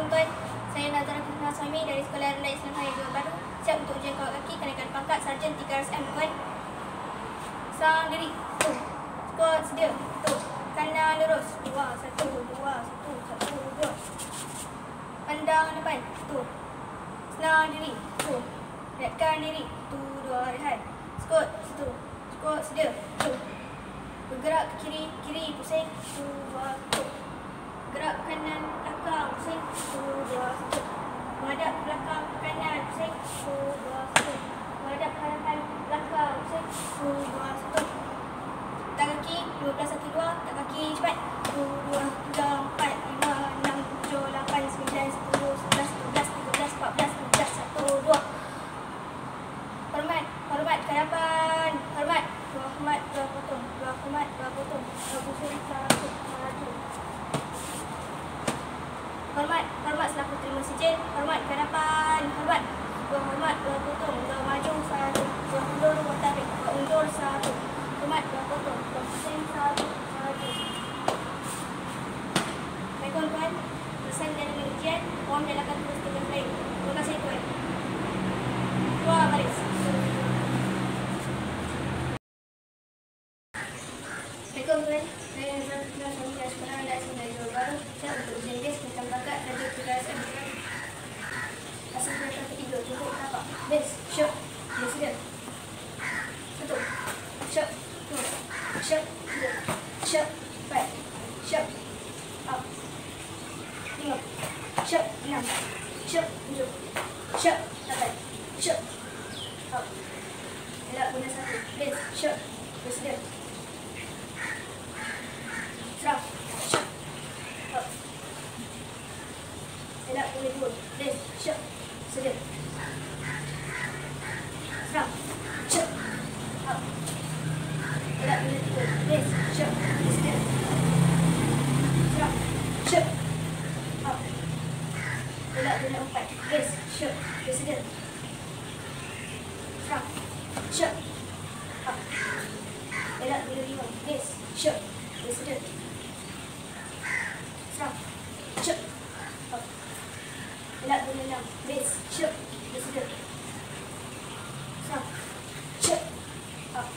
Assalamualaikum tuan. Saya Nazara Kusma Suami dari Sekolah Rendah Islam Raya Johor Bahru. Siap untuk ujian kawat kaki kenaikan pangkat Sarjan 300M tuan. Sang diri. Tu. Squat sedia. Tu. Kanan lurus. Dua, satu, dua, satu, satu, dua. Pandang depan. Tu. Senang diri. Tu. Rehatkan diri. Tu, dua, rehat. Squat. Situ. Squat sedia. Tu. Bergerak ke kiri, kiri, pusing. Tu, dua, tu. Gerak kanan, belakang, pusing. Tu, dua, satu. Ke belakang, kanan, pusing. Tu, dua, satu. Menghadap ke hadapan, belakang, pusing. Tu, dua, satu. Tak kaki, dua belas, satu, dua. Tak kaki, cepat. Tu, dua, tiga, empat, lima, enam, tujuh, lapan, sembilan, sepuluh, sebelas, dua belas, tiga belas, empat belas, lima belas, satu, dua. Hormat, hormat ke hadapan. Hormat. Dua hormat, dua potong. Dua hormat, dua potong. Dua pusing, satu, maju. Hormat, hormat selaku terima sijil. Hormat ke hadapan. Hormat. Dua hormat, dua potong. Dua maju, satu. Dua undur, dua tarik. Dua undur, satu. Hormat, dua potong. Dua pusing, satu. Maju. Assalamualaikum tuan. Selesai menjalani ujian, mohon menyalakan tugas-tugas lain. Terima kasih tuan. Keluar baris. Tuan. Saya Nazar Fitnah Suami dari Sekolah Rendah Islam dari Johor Bahru. Siap untuk test tentang bakat radio 3SM. Asal kereta ketiga, cukup tapak. Best, syok, dia sedia. Satu, syok, dua, syok, tiga, syok, empat, syok, up, lima, syok, enam, syok, tujuh, syok, lapan, syok, up. Elak guna satu, best, syok, dia Serang. Shot. Up. Elak boleh lima. Des. Shot. Sedia. Serang. Cek. Up. Elak guna enam. Base. Cek. Bersedia. Serang. Cek. Up. Elak guna tujuh. Base. Cek. Bersedia. Serang. Cek. Up. Gerak satu. Gerak satu. Gerak satu. Base. Cek. Sikit. Satu. Cek. Dua. Cek. Tiga. Syuk. Empat. Syuk. Lima. Syuk.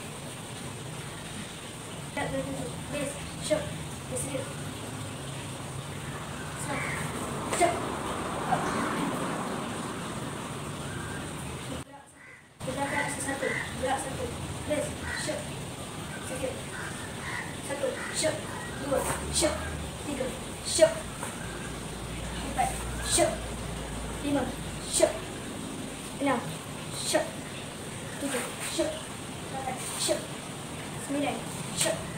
Enam. Syuk. Tujuh. Syuk. Lapan. Syuk. Sembilan. Thank you.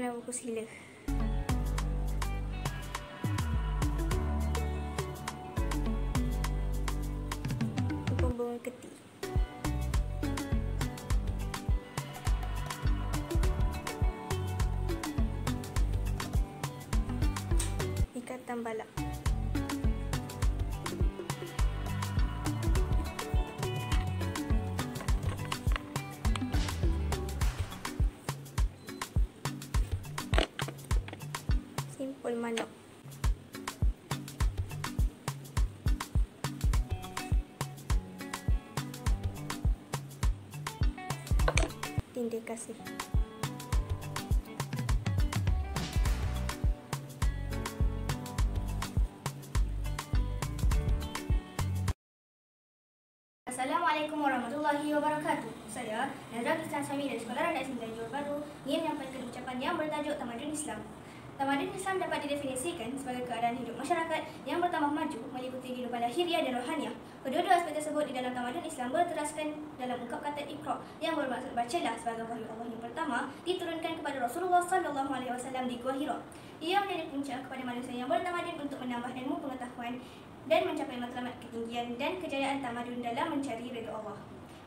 Sebenarnya buku sila. Pembangun keti. Ikatan balak. Simpul manok. Terima kasih. Assalamualaikum warahmatullahi wabarakatuh. Saya Nazra Kristan Sami dari Sekolah Rendah Islam Johor Bahru ingin menyampaikan ucapan yang bertajuk Tamadun Islam. Tamadun Islam dapat didefinisikan sebagai keadaan hidup masyarakat yang bertambah maju meliputi kehidupan lahiriah dan rohaniah. Kedua-dua aspek tersebut di dalam tamadun Islam berteraskan dalam ungkap kata Iqra yang bermaksud bacalah sebagai wahyu Allah yang pertama diturunkan kepada Rasulullah sallallahu alaihi wasallam di Gua Hira. Ia menjadi punca kepada manusia yang bertamadun untuk menambah ilmu pengetahuan dan mencapai matlamat ketinggian dan kejayaan tamadun dalam mencari redha Allah.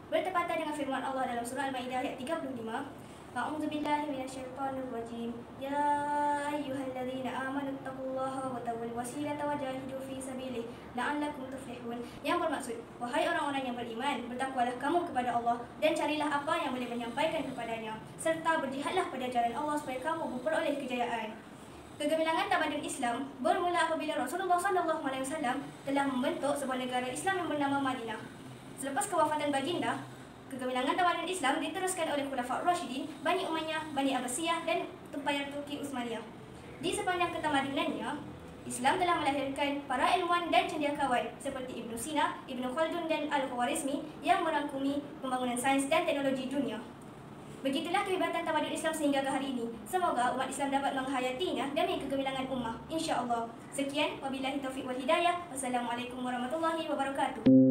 Bertepatan dengan firman Allah dalam surah Al-Maidah ayat 35, A'udzu billahi minasyaitonir rajim. Ya ayyuhalladzina amanu taqullaha wa tawul wasilata wajahidu fi sabilihi la'allakum tuflihun. Yang bermaksud, wahai orang-orang yang beriman, bertakwalah kamu kepada Allah dan carilah apa yang boleh menyampaikan kepadanya serta berjihadlah pada jalan Allah supaya kamu memperoleh kejayaan. Kegemilangan tamadun Islam bermula apabila Rasulullah SAW telah membentuk sebuah negara Islam yang bernama Madinah. Selepas kewafatan baginda, kegemilangan tamadun Islam diteruskan oleh Khulafaur Rashidin, Bani Umayyah, Bani Abbasiyah dan Tumpayar Turki Utsmaniyah. Di sepanjang ketamadunannya, Islam telah melahirkan para ilmuwan dan cendekiawan seperti Ibn Sina, Ibn Khaldun dan Al-Khwarizmi yang merangkumi pembangunan sains dan teknologi dunia. Begitulah kehebatan tamadun Islam sehingga ke hari ini. Semoga umat Islam dapat menghayatinya demi kegemilangan ummah. InsyaAllah. Sekian. Wabillahi taufiq wal hidayah. Wassalamualaikum warahmatullahi wabarakatuh.